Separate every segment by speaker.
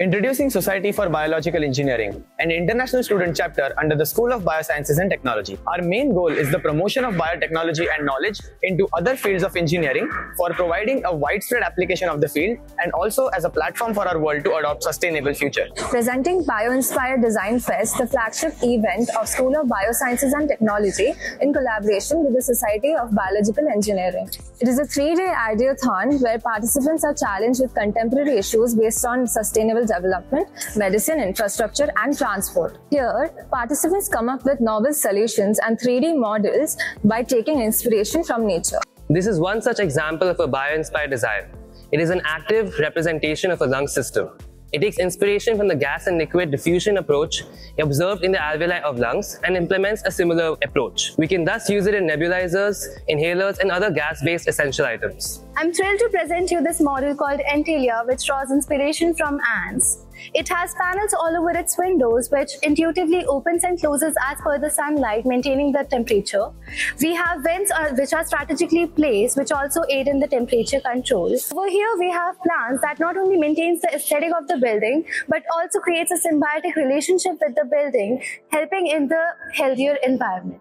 Speaker 1: Introducing Society for Biological Engineering, an international student chapter under the School of Biosciences and Technology. Our main goal is the promotion of biotechnology and knowledge into other fields of engineering for providing a widespread application of the field and also as a platform for our world to adopt sustainable future.
Speaker 2: Presenting BioInspire Design Fest, the flagship event of School of Biosciences and Technology in collaboration with the Society of Biological Engineering. It is a three-day ideathon where participants are challenged with contemporary issues based on sustainable development, medicine, infrastructure, and transport. Here, participants come up with novel solutions and 3D models by taking inspiration from nature.
Speaker 3: This is one such example of a bio-inspired design. It is an active representation of a lung system. It takes inspiration from the gas and liquid diffusion approach observed in the alveoli of lungs and implements a similar approach. We can thus use it in nebulizers, inhalers, and other gas-based essential items.
Speaker 4: I'm thrilled to present you this model called Entelia, which draws inspiration from ants. It has panels all over its windows, which intuitively opens and closes as per the sunlight, maintaining the temperature. We have vents uh, which are strategically placed, which also aid in the temperature control. Over here, we have plants that not only maintains the aesthetic of the building, but also creates a symbiotic relationship with the building, helping in the healthier environment.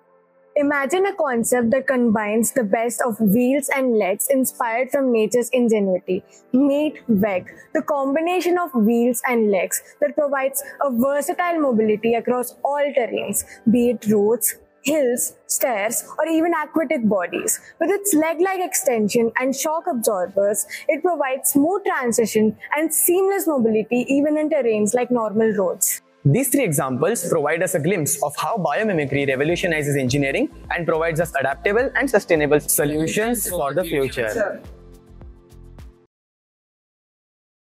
Speaker 5: Imagine a concept that combines the best of wheels and legs inspired from nature's ingenuity. Meet WEG, the combination of wheels and legs that provides a versatile mobility across all terrains, be it roads, hills, stairs, or even aquatic bodies. With its leg-like extension and shock absorbers, it provides smooth transition and seamless mobility even in terrains like normal roads.
Speaker 1: These three examples provide us a glimpse of how biomimicry revolutionizes engineering and provides us adaptable and sustainable solutions for the future.